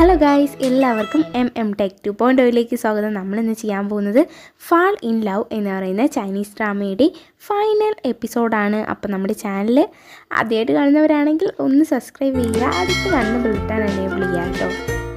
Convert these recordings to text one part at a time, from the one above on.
Hello guys എല്ലാവർക്കും M M tech two point ഒയിലേക്ക് സ്വാഗതം. നമ്മളിന്ന് ചെയ്യാൻ പോകുന്നത് ഫാൾ ഇൻ ലവ് എന്ന് പറയുന്ന ചൈനീസ് ഡ്രാമയുടെ ഫൈനൽ എപ്പിസോഡാണ് അപ്പോൾ നമ്മുടെ ചാനൽ ആദ്യമായിട്ട് കാണുന്നവരാണെങ്കിൽ ഒന്ന് സബ്സ്ക്രൈബ് ചെയ്യുക. അടുത്ത് കാണുന്ന ബിൽട്ടാൻ എനേബിൾ ചെയ്യുക കേട്ടോ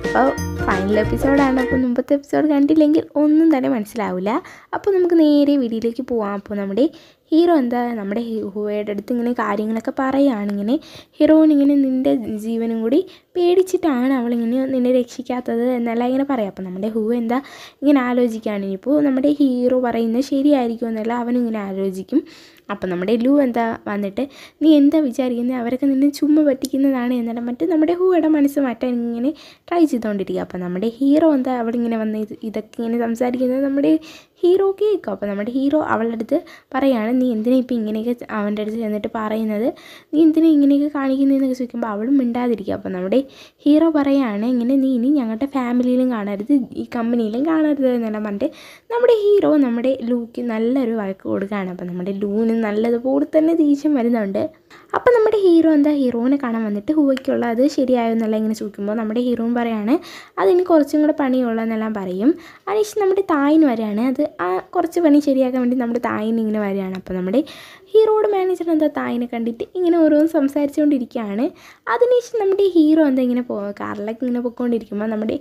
അപ്പോൾ ഫൈനൽ എപ്പിസോഡാണ് അപ്പോൾ മുമ്പത്തെ എപ്പിസോഡ് കണ്ടില്ലെങ്കിൽ ഒന്നും തന്നെ മനസ്സിലാവില്ല അപ്പോൾ നമുക്ക് നേരെ വീഡിയോയിലേക്ക് പോവാം. അപ്പോൾ നമ്മുടെ ഹീറോ എന്താ നമ്മുടെ ഹീറോയുടെ അടുത്ത് ഇങ്ങനെ കാര്യങ്ങളൊക്കെ പറയുകയാണ് ഇങ്ങനെ ഹീറോയിൻ ഇങ്ങനെ നിന്റെ ജീവനും കൂടി പേടിച്ചിട്ടാണ് അവളിങ്ങനെ നിന്നെ രക്ഷിക്കാത്തത് എന്നെല്ലാം ഇങ്ങനെ പറയാം. അപ്പോൾ നമ്മുടെ ഹൂ എന്താ ഇങ്ങനെ ആലോചിക്കുകയാണ് ഇനിയിപ്പോൾ നമ്മുടെ ഹീറോ പറയുന്നത് ശരിയായിരിക്കും എന്നല്ല അവനിങ്ങനെ ആലോചിക്കും. അപ്പോൾ നമ്മുടെ ലു എന്താ വന്നിട്ട് നീ എന്താ വിചാരിക്കുന്നത് അവരൊക്കെ നിന്നെ ചുമ്മാ പറ്റിക്കുന്നതാണ് എന്നിട്ട് മറ്റേ നമ്മുടെ ഹൂയുടെ മനസ്സ് മാറ്റാൻ ഇങ്ങനെ ട്രൈ ചെയ്തുകൊണ്ടിരിക്കുക അപ്പോൾ നമ്മുടെ ഹീറോ എന്താ അവിടെ ഇങ്ങനെ വന്ന് ഇത് ഇതൊക്കെ ഇങ്ങനെ സംസാരിക്കുന്നത് നമ്മുടെ ഹീറോ കേൾക്കും അപ്പോൾ നമ്മുടെ ഹീറോ അവളുടെ അടുത്ത് പറയാണ് നീ എന്തിനാ ഇപ്പം ഇങ്ങനെയൊക്കെ അവന്റെ അടുത്ത് ചെന്നിട്ട് പറയുന്നത്? നീ എന്തിനാ ഇങ്ങനെയൊക്കെ കാണിക്കുന്നതെന്നൊക്കെ ചോദിക്കുമ്പോൾ അവളും മിണ്ടാതിരിക്കുക അപ്പോൾ നമ്മുടെ ഹീറോ പറയുകയാണ് ഇങ്ങനെ നീ ഇനി ഞങ്ങളുടെ ഫാമിലിയിലും കാണരുത് ഈ കമ്പനിയിലും കാണരുത് എന്നെല്ലാം പറഞ്ഞിട്ട് നമ്മുടെ ഹീറോ നമ്മുടെ ലൂക്ക് നല്ലൊരു വഴക്ക് കൊടുക്കുകയാണ്. അപ്പോൾ നമ്മുടെ ലൂവിന് നല്ലതുപോലെ തന്നെ ദേഷ്യം വരുന്നുണ്ട്. അപ്പോൾ നമ്മുടെ ഹീറോ എന്താ ഹീറോനെ കാണാൻ വന്നിട്ട് ഹൂവയ്ക്കുള്ള അത് ശരിയായോ എന്നല്ല ഇങ്ങനെ ചോദിക്കുമ്പോൾ നമ്മുടെ ഹീറോയും പറയാണ് അതിന് കുറച്ചും കൂടെ പണിയുള്ളതെന്നെല്ലാം പറയും. അതിന് നമ്മുടെ തായിന് വരികയാണ്. അത് ആ കുറച്ച് പണി ശരിയാക്കാൻ വേണ്ടി നമ്മുടെ തായിന് ഇങ്ങനെ വരികയാണ്. അപ്പോൾ നമ്മുടെ ഹീറോയുടെ മാനേജർ എന്താ തായിനെ കണ്ടിട്ട് ഇങ്ങനെ ഓരോന്ന് സംസാരിച്ചുകൊണ്ടിരിക്കുകയാണ്. അതിനുശേഷം നമ്മുടെ ഹീറോ എന്താ ഇങ്ങനെ പോ കാറിലൊക്കെ ഇങ്ങനെ പോയിക്കൊണ്ടിരിക്കുമ്പോൾ നമ്മുടെ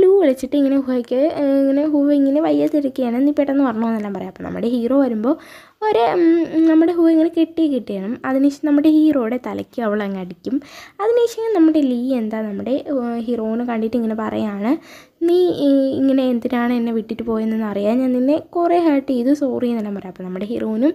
ലൂ വിളിച്ചിട്ട് ഇങ്ങനെ ഹൂവയ്ക്ക് ഇങ്ങനെ ഹൂവ് ഇങ്ങനെ വയ്യാതിരിക്കുകയാണ്. നീ പെട്ടെന്ന് വരണമെന്നെല്ലാം പറയാം. അപ്പോൾ നമ്മുടെ ഹീറോ വരുമ്പോൾ ഒരു നമ്മുടെ ഹൂ ഇങ്ങനെ കെട്ടി കിട്ടിയണം. അതിനുശേഷം നമ്മുടെ ഹീറോയുടെ തലയ്ക്ക് അവൾ അങ്ങ് അടിക്കും. അതിനുശേഷം നമ്മുടെ ലീ എന്താ നമ്മുടെ ഹീറോനെ കണ്ടിട്ട് ഇങ്ങനെ പറയാണ് നീ ഇങ്ങനെ എന്തിനാണ് എന്നെ വിട്ടിട്ട് പോയതെന്ന് അറിയാൻ ഞാൻ നിന്നെ കുറേ ഹേർട്ട് ചെയ്തു. സോറി എന്നെല്ലാം പറയാം. അപ്പോൾ നമ്മുടെ ഹീറോനും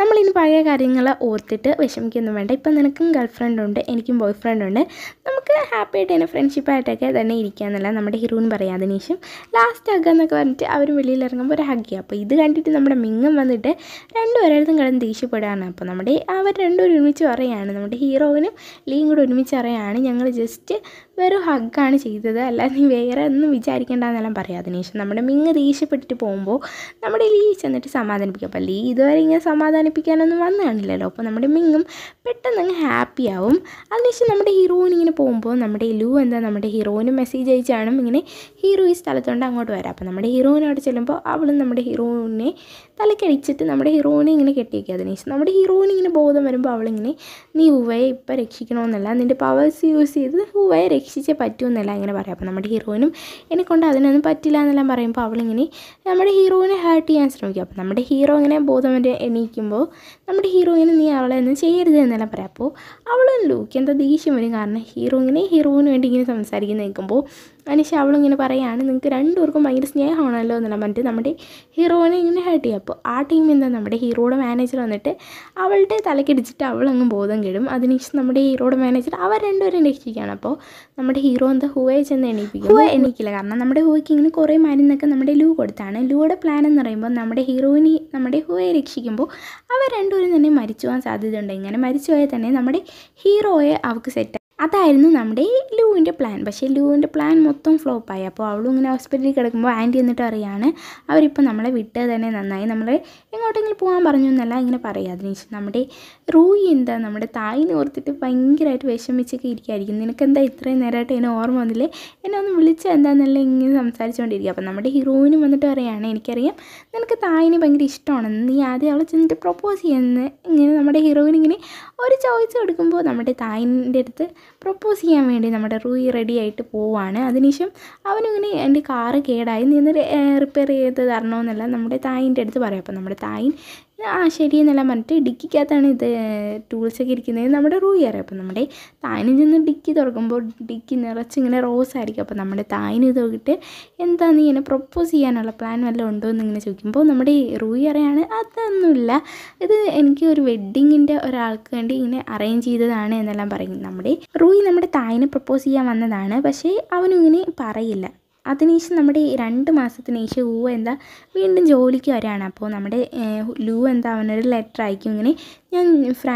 നമ്മളിനി പഴയ കാര്യങ്ങൾ ഓർത്തിട്ട് വിഷമിക്കൊന്നും വേണ്ട. ഇപ്പം നിനക്കും ഗേൾ ഫ്രണ്ട് ഉണ്ട് എനിക്കും ബോയ് ഫ്രണ്ട് ഉണ്ട്. നമുക്ക് ഹാപ്പി ആയിട്ട് തന്നെ ഫ്രണ്ട്ഷിപ്പായിട്ടൊക്കെ തന്നെ ഇരിക്കാമെന്നല്ല നമ്മുടെ ഹീറോയിൻ പറയാം അതിനുശേഷം. ലാസ്റ്റ് ഹഗ് എന്നൊക്കെ പറഞ്ഞിട്ട് അവർ വെളിയിൽ ഇറങ്ങുമ്പോൾ ഒരു ഹഗ് അപ്പോൾ ഇത് കണ്ടിട്ട് നമ്മുടെ മിങ്ങം വന്നിട്ട് രണ്ടുപേരടുത്തും കിടന്ന് ദേഷ്യപ്പെടുകയാണ്. അപ്പോൾ നമ്മുടെ അവർ രണ്ടുപേരും ഒരുമിച്ച് പറയുകയാണ്. നമ്മുടെ ഹീറോയിനും ലീയും കൂടെ ഒരുമിച്ച് പറയുകയാണ്. ഞങ്ങൾ ജസ്റ്റ് വെറും ഹഗ്ഗാണ് ചെയ്തത്. അല്ലാതെ നീ വേറെ ഒന്നും വിചാരിക്കേണ്ടെന്നെല്ലാം പറയാം. അതിനുശേഷം നമ്മുടെ മിങ്ങ് ദേഷ്യപ്പെട്ടിട്ട് പോകുമ്പോൾ നമ്മുടെ ലീ ചെന്നിട്ട് സമാധാനിപ്പിക്കും. അപ്പോൾ ലീ ഇതുവരെ ഇങ്ങനെ സമാധാനിപ്പിക്കാനൊന്നും വന്നു കാണില്ലല്ലോ. അപ്പോൾ നമ്മുടെ മിങ്ങും പെട്ടെന്ന് അങ്ങ് ഹാപ്പി ആവും. അതിനുശേഷം നമ്മുടെ ഹീറോയിൻ ഇങ്ങനെ പോകുമ്പോൾ നമ്മുടെ ലു എന്താ നമ്മുടെ ഹീറോയിന് മെസ്സേജ് അയച്ചാണ് ഇങ്ങനെ ഹീറോ ഈ സ്ഥലത്തുകൊണ്ട് അങ്ങോട്ട് വരാം. അപ്പോൾ നമ്മുടെ ഹീറോയിൻ അവിടെ ചെല്ലുമ്പോൾ അവളും നമ്മുടെ ഹീറോയിനെ തലക്കടിച്ചിട്ട് നമ്മുടെ ഹീറോയിനെ ഇങ്ങനെ കെട്ടിയേക്കുക അതിനുശേഷം നമ്മുടെ ഹീറോയിൻ ഇങ്ങനെ ബോധം വരുമ്പോൾ അവളിങ്ങനെ നീ ഹൂവയെ ഇപ്പം രക്ഷിക്കണമെന്നല്ല നിന്റെ പവേഴ്സ് യൂസ് ചെയ്ത് ഹൂവയെ രക്ഷിച്ചേ പറ്റുമെന്നല്ല ഇങ്ങനെ പറയാം. അപ്പോൾ നമ്മുടെ ഹീറോയിനും എന്നെക്കൊണ്ട് അതിനൊന്നും പറ്റില്ല എന്നെല്ലാം പറയുമ്പോൾ അവളിങ്ങനെ നമ്മുടെ ഹീറോയിനെ ഹേർട്ട് ചെയ്യാൻ ശ്രമിക്കും. അപ്പോൾ നമ്മുടെ ഹീറോ ഇങ്ങനെ ബോധം വരെ എണീക്കുമ്പോൾ നമ്മുടെ ഹീറോയിനെ നീ അവളെ ഒന്നും ചെയ്യരുത് എന്നെല്ലാം പറയാം. അപ്പോൾ അവളും ലൂക്ക് എന്താ ദേഷ്യം വരും? കാരണം ഹീറോയിനെ ഹീറോയിന് വേണ്ടി ഇങ്ങനെ സംസാരിക്കുന്ന നിൽക്കുമ്പോൾ അതിനുശേഷം അവളിങ്ങനെ പറയുകയാണ് നിങ്ങൾക്ക് രണ്ടുപേർക്കും ഭയങ്കര സ്നേഹമാണല്ലോ എന്നുള്ള പറഞ്ഞിട്ട് നമ്മുടെ ഹീറോയിനെ ഇങ്ങനെ ഹേർട്ട് ചെയ്യും. അപ്പോൾ ആ ടീമിൽ നിന്ന് നമ്മുടെ ഹീറോയുടെ മാനേജർ വന്നിട്ട് അവളുടെ തലക്കിടിച്ചിട്ട് അവളങ്ങ് ബോധം കെടും. അതിനുശേഷം നമ്മുടെ ഹീറോയുടെ മാനേജർ അവർ രണ്ടുപേരും രക്ഷിക്കുകയാണ് അപ്പോൾ നമ്മുടെ ഹീറോ എന്താ ഹൂവയെ ചെന്ന് എണീപ്പിക്കും? ഹൂവ എണീക്കില്ല. കാരണം നമ്മുടെ ഹൂവയ്ക്ക് ഇങ്ങനെ കുറേ മരുന്നൊക്കെ നമ്മുടെ ലൂ കൊടുത്താണ്. ലൂയുടെ പ്ലാൻ എന്ന് പറയുമ്പോൾ നമ്മുടെ ഹീറോയിനെ നമ്മുടെ ഹൂവയെ രക്ഷിക്കുമ്പോൾ അവർ രണ്ടുപേരും തന്നെ മരിച്ചു പോകാൻ സാധ്യതയുണ്ട്. ഇങ്ങനെ മരിച്ചു പോയാൽ തന്നെ നമ്മുടെ ഹീറോയെ അവൾക്ക് സെറ്റ് അതായിരുന്നു നമ്മുടെ ലൂവിന്റെ പ്ലാൻ പക്ഷേ ലൂവിന്റെ പ്ലാൻ മൊത്തം ഫ്ലോപ്പായി അപ്പോൾ അവളും ഇങ്ങനെ ഹോസ്പിറ്റലിൽ കിടക്കുമ്പോൾ ആന്റി എന്നിട്ട് അറിയാണ് അവരിപ്പോൾ നമ്മളെ വിട്ട് തന്നെ നന്നായി. നമ്മളെ എങ്ങോട്ടെങ്കിലും പോകാൻ പറഞ്ഞു എന്നല്ല ഇങ്ങനെ പറയുക. അതിനുശേഷം നമ്മുടെ റൂയി എന്താ? നമ്മുടെ തായിനെ ഓർത്തിട്ട് ഭയങ്കരമായിട്ട് വിഷമിച്ചൊക്കെ ഇരിക്കുകയായിരിക്കും. നിനക്ക് എന്താ ഇത്രയും നേരമായിട്ട് എന്നെ ഓർമ്മ വന്നില്ലേ? എന്നെ ഒന്ന് വിളിച്ചാൽ എന്താണെന്നല്ല ഇങ്ങനെ സംസാരിച്ചുകൊണ്ടിരിക്കുക അപ്പോൾ നമ്മുടെ ഹീറോയിനും വന്നിട്ട് പറയുകയാണ് എനിക്കറിയാം നിനക്ക് തായിനെ ഭയങ്കര ഇഷ്ടമാണെന്ന് നീ ആദ്യം അവളെ ചെന്നിട്ട് പ്രപ്പോസ് ചെയ്യുന്നത് ഇങ്ങനെ നമ്മുടെ ഹീറോയിൻ ഇങ്ങനെ ഒരു ചോയ്സ് കൊടുക്കുമ്പോൾ നമ്മുടെ തായിന്റെ അടുത്ത് പ്രപ്പോസ് ചെയ്യാൻ വേണ്ടി നമ്മുടെ റൂയി റെഡി ആയിട്ട് പോവാണ്. അതിനുശേഷം അവനിങ്ങനെ എന്റെ കാറ് കേടായി. നിന്ന് റിപ്പയർ ചെയ്ത് തരണമെന്നല്ല നമ്മുടെ തായിന്റെ അടുത്ത് പറയാം. അപ്പോൾ നമ്മുടെ തായിൻ ആ ശരി എന്നെല്ലാം പറഞ്ഞിട്ട് ഡിക്കിക്കകത്താണ് ഇത് ടൂൾസൊക്കെ ഇരിക്കുന്നത്. നമ്മുടെ റൂ അറിയാം? അപ്പോൾ നമ്മുടെ തായിന് ചെന്ന് ഡിക്കി തുറക്കുമ്പോൾ ഡിക്കി നിറച്ചിങ്ങനെ റോസ് ആയിരിക്കും. അപ്പോൾ നമ്മുടെ തായിന് നോക്കിയിട്ട് എന്താ നീ എന്നെ പ്രപ്പോസ് ചെയ്യാനുള്ള പ്ലാൻ വല്ലതും ഉണ്ടോ എന്ന് ഇങ്ങനെ ചോദിക്കുമ്പോൾ നമ്മുടെ റൂ അറിയാണ് അതൊന്നുമില്ല. ഇത് എനിക്ക് ഒരു വെഡ്ഡിങ്ങിന്റെ ഒരാൾക്ക് വേണ്ടി ഇങ്ങനെ അറേഞ്ച് ചെയ്തതാണ് എന്നെല്ലാം പറയും. നമ്മുടെ റൂയി നമ്മുടെ തായിനെ പ്രപ്പോസ് ചെയ്യാൻ വന്നതാണ്. പക്ഷേ അവനിങ്ങനെ പറയില്ല. അതിനുശേഷം നമ്മുടെ രണ്ട് മാസത്തിന് ശേഷം ഊ എന്താ വീണ്ടും ജോലിക്ക് വരികയാണ്. അപ്പോൾ നമ്മുടെ ലൂ എന്താ അവനൊരു ലെറ്റർ അയക്കും. ഇങ്ങനെ ഞാൻ ഫ്രാ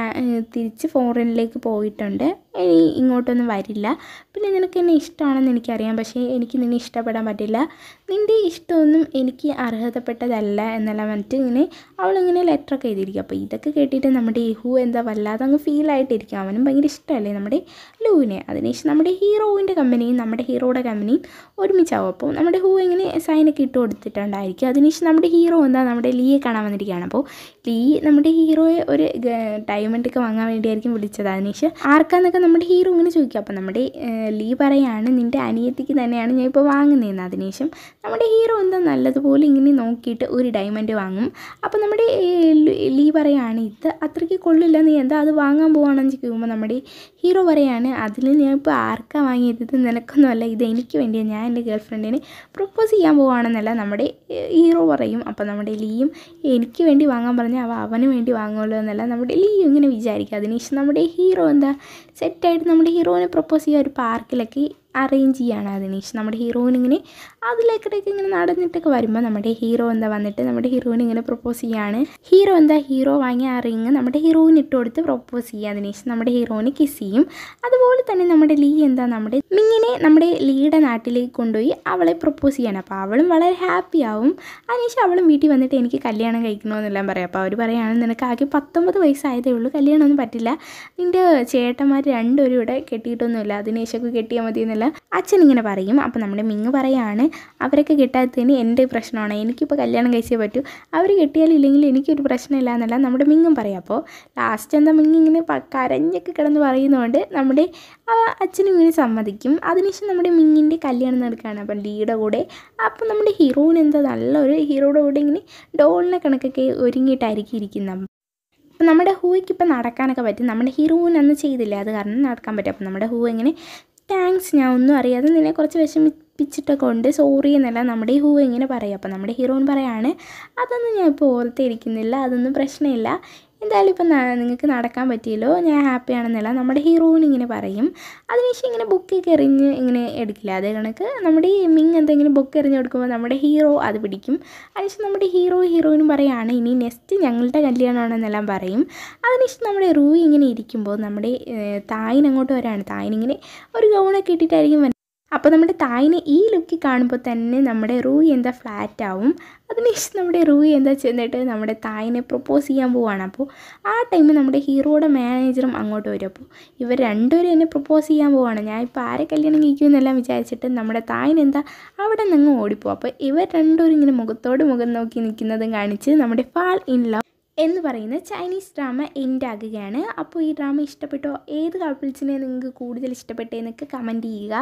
തിരിച്ച് ഫോറിനിലേക്ക് പോയിട്ടുണ്ട്. ഇനി ഇങ്ങോട്ടൊന്നും വരില്ല. പിന്നെ നിനക്ക് എന്നെ ഇഷ്ടമാണെന്ന് എനിക്കറിയാം. പക്ഷേ എനിക്ക് നിന്നെ ഇഷ്ടപ്പെടാൻ പറ്റില്ല. നിന്റെ ഇഷ്ടമൊന്നും എനിക്ക് അർഹതപ്പെട്ടതല്ല എന്നെല്ലാം പറഞ്ഞിട്ട് ഇങ്ങനെ അവളിങ്ങനെ ലെറ്ററൊക്കെ എഴുതിയിരിക്കും. അപ്പോൾ ഇതൊക്കെ കേട്ടിട്ട് നമ്മുടെ ഹു എന്താ വല്ലാതെ അങ്ങ് ഫീൽ ആയിട്ടിരിക്കും. അവനും ഭയങ്കര ഇഷ്ടമല്ലേ നമ്മുടെ ലൂവിനെ? അതിനുശേഷം നമ്മുടെ ഹീറോവിന്റെ കമ്പനിയും നമ്മുടെ ഹീറോയുടെ കമ്പനിയും ഒരുമിച്ചാവും. അപ്പോൾ നമ്മുടെ ഹൂ ഇങ്ങനെ സൈനൊക്കെ ഇട്ട് കൊടുത്തിട്ടുണ്ടായിരിക്കും. അതിനുശേഷം നമ്മുടെ ഹീറോ എന്താ? നമ്മുടെ ലീയെ കാണാൻ വന്നിരിക്കുകയാണ്. അപ്പോൾ ലീ നമ്മുടെ ഹീറോയെ ഒരു ഡയമണ്ട് ഒക്കെ വാങ്ങാൻ വേണ്ടിയായിരിക്കും വിളിച്ചത് അതിനുശേഷം ആർക്കാന്നൊക്കെ നമ്മുടെ ഹീറോ ഇങ്ങനെ ചോദിക്കും. അപ്പോൾ നമ്മുടെ ലീ പറയാണ് നിന്റെ അനിയത്തിക്ക് തന്നെയാണ് ഞാൻ ഇപ്പോൾ വാങ്ങുന്നതെന്ന് അതിനുശേഷം നമ്മുടെ ഹീറോ എന്താ നല്ലതുപോലെ ഇങ്ങനെ നോക്കിയിട്ട് ഒരു ഡയമണ്ട് വാങ്ങും. അപ്പോൾ നമ്മുടെ ലീ പറയാണ് ഇത് അത്രയ്ക്ക് കൊള്ളില്ല നീ എന്താ അത് വാങ്ങാൻ പോവാണെന്ന് ചോദിക്കുമ്പോൾ നമ്മുടെ ഹീറോ പറയാണ് അതിൽ ഞാൻ ഇപ്പോൾ ആർക്കാ വാങ്ങിയത്? നിനക്കൊന്നുമല്ല ഇത് എനിക്ക് വേണ്ടിയാണ് ഞാൻ എന്റെ ഗേൾഫ്രണ്ടിനെ പ്രപ്പോസ് ചെയ്യാൻ പോവാണെന്നല്ല നമ്മുടെ ഹീറോ പറയും. അപ്പോൾ നമ്മുടെ ലീയും എനിക്ക് വേണ്ടി വാങ്ങാൻ പറഞ്ഞാൽ അവ അവന് വേണ്ടി വാങ്ങുമല്ലോ എന്നല്ല നമ്മുടെ ലീയും ഇങ്ങനെ വിചാരിക്കുക അതിനുശേഷം നമ്മുടെ ഹീറോ എന്താ? സെറ്റായിട്ട് നമ്മുടെ ഹീറോയിനെ പ്രപ്പോസ് ചെയ്യുക ഒരു പാർക്കിലൊക്കെ അറേഞ്ച് ചെയ്യുകയാണ് അതിനുശേഷം നമ്മുടെ ഹീറോയിന് ഇങ്ങനെ അതിലേക്കിടയ്ക്ക് ഇങ്ങനെ നടന്നിട്ടൊക്കെ വരുമ്പോൾ നമ്മുടെ ഹീറോ എന്താ വന്നിട്ട് നമ്മുടെ ഹീറോയിന് ഇങ്ങനെ പ്രപ്പോസ് ചെയ്യാണ്. ഹീറോ എന്താ? ഹീറോ വാങ്ങിയ ആ റിങ് നമ്മുടെ ഹീറോയിന് ഇട്ട് കൊടുത്ത് പ്രപ്പോസ് ചെയ്യുക അതിനുശേഷം നമ്മുടെ ഹീറോയിന് കിസ് ചെയ്യും. അതുപോലെ തന്നെ നമ്മുടെ ലീ എന്താ? നമ്മുടെ മിങ്ങിനെ നമ്മുടെ ലീയുടെ നാട്ടിലേക്ക് കൊണ്ടുപോയി അവളെ പ്രപ്പോസ് ചെയ്യാണ്. അപ്പോൾ അവളും വളരെ ഹാപ്പി ആവും. അതിനുശേഷം അവളും വീട്ടിൽ വന്നിട്ട് എനിക്ക് കല്യാണം കഴിക്കണമെന്നെല്ലാം പറയും. അപ്പോൾ അവർ പറയുകയാണ് നിനക്ക് ആകെ പത്തൊമ്പത് വയസ്സായതേ ഉള്ളൂ കല്യാണമൊന്നും പറ്റില്ല. നിന്റെ ചേട്ടന്മാർ രണ്ടുപേരും ഇവിടെ കെട്ടിയിട്ടൊന്നുമില്ല. അതിനുശേഷമൊക്കെ കെട്ടിയാൽ മതി എന്നല്ല അച്ഛൻ ഇങ്ങനെ പറയും. അപ്പോൾ നമ്മുടെ മിങ് പറയാണ് അവരൊക്കെ കിട്ടാത്തതിന് എന്റെ പ്രശ്നമാണ്. എനിക്കിപ്പോൾ കല്യാണം കഴിച്ചേ പറ്റൂ. അവർ കിട്ടിയാലില്ലെങ്കിൽ എനിക്കൊരു പ്രശ്നമില്ല എന്നല്ല നമ്മുടെ മിങ്ങും പറയാം. അപ്പോൾ ലാസ്റ്റ് എന്താ മിങ്ങി ഇങ്ങനെ കരഞ്ഞൊക്കെ കിടന്ന് പറയുന്നതുകൊണ്ട് നമ്മുടെ അച്ഛനും ഇങ്ങനെ സമ്മതിക്കും. അതിനുശേഷം നമ്മുടെ മിങ്ങിന്റെ കല്യാണം നടക്കുകയാണ്. അപ്പം ലീയുടെ കൂടെ. അപ്പം നമ്മുടെ ഹീറോയിന് എന്താ നല്ലൊരു ഹീറോയുടെ കൂടെ ഇങ്ങനെ ഡോളിനെ കണക്കൊക്കെ ഒരുങ്ങിയിട്ടായിരിക്കും ഇരിക്കുന്നത്. അപ്പം നമ്മുടെ ഹൂവയ്ക്ക് ഇപ്പം നടക്കാനൊക്കെ പറ്റും. നമ്മുടെ ഹീറോയിൻ അന്ന് ചെയ്തില്ല? അത് കാരണം നടക്കാൻ പറ്റും. അപ്പം നമ്മുടെ ഹൂ ഇങ്ങനെ താങ്ക്സ് ഞാൻ ഒന്നും അറിയാതെ നിന്നെ കുറച്ച് വിഷമിപ്പിച്ചിട്ടൊക്കെ ഉണ്ട്. സോറി എന്നല്ല നമ്മുടെ ഹൂ ഇങ്ങനെ പറയും. അപ്പം നമ്മുടെ ഹീറോയിൻ പറയാണ് അതൊന്നും ഞാൻ ഇപ്പോൾ ഓർത്തിരിക്കുന്നില്ല അതൊന്നും പ്രശ്നമില്ല. എന്തായാലും ഇപ്പം നിങ്ങൾക്ക് നടക്കാൻ പറ്റിയല്ലോ ഞാൻ ഹാപ്പിയാണെന്നല്ല നമ്മുടെ ഹീറോയിൻ ഇങ്ങനെ പറയും. അതിനുശേഷം ഇങ്ങനെ ബുക്കൊക്കെ എറിഞ്ഞ് ഇങ്ങനെ എടുക്കില്ല. അതേ കണക്ക് നമ്മുടെ ഈ മിങ് എന്തെങ്കിലും ബുക്ക് എറിഞ്ഞ് കൊടുക്കുമ്പോൾ നമ്മുടെ ഹീറോ അത് പിടിക്കും. അതിനുശേഷം നമ്മുടെ ഹീറോ ഹീറോയിനും പറയാണ് ഇനി നെക്സ്റ്റ് ഞങ്ങളുടെ കല്യാണമാണെന്നെല്ലാം പറയും. അതിനുശേഷം നമ്മുടെ റൂയി ഇങ്ങനെ ഇരിക്കുമ്പോൾ നമ്മുടെ തായിനങ്ങോട്ട് വരാണ്. തായിനിങ്ങനെ ഒരു ഗൗണൊക്കെ ഇട്ടിട്ടായിരിക്കും അപ്പോൾ നമ്മുടെ തായിനെ ഈ ലുക്കിൽ കാണുമ്പോൾ തന്നെ നമ്മുടെ റൂയി എന്താ ഫ്ലാറ്റ് ആവും. അതിനുശേഷം നമ്മുടെ റൂയി എന്താ ചെന്നിട്ട് നമ്മുടെ തായിനെ പ്രപ്പോസ് ചെയ്യാൻ പോവാണ്. അപ്പോൾ ആ ടൈമിൽ നമ്മുടെ ഹീറോയുടെ മാനേജറും അങ്ങോട്ട് വരും. അപ്പോൾ ഇവർ രണ്ടുപേരും എന്നെ പ്രപ്പോസ് ചെയ്യാൻ പോവാണ്. ഞാൻ ഇപ്പോൾ ആരെ കല്യാണം കഴിക്കുമെന്നെല്ലാം വിചാരിച്ചിട്ട് നമ്മുടെ തായിനെന്താ അവിടെ നിന്ന് ഓടിപ്പോവും അപ്പോൾ ഇവർ രണ്ടുപേരും ഇങ്ങനെ മുഖത്തോട് മുഖം നോക്കി നിൽക്കുന്നതും കാണിച്ച് നമ്മുടെ ഫാൾ ഇൻ ലവ് എന്ന് പറയുന്ന ചൈനീസ് ഡ്രാമ എൻഡ് ആകുകയാണ്. അപ്പോൾ ഈ ഡ്രാമ ഇഷ്ടപ്പെട്ടോ? ഏത് കപ്പിൾസിനെ നിങ്ങൾക്ക് കൂടുതൽ ഇഷ്ടപ്പെട്ടേ എന്നൊക്കെ കമന്റ് ചെയ്യുക.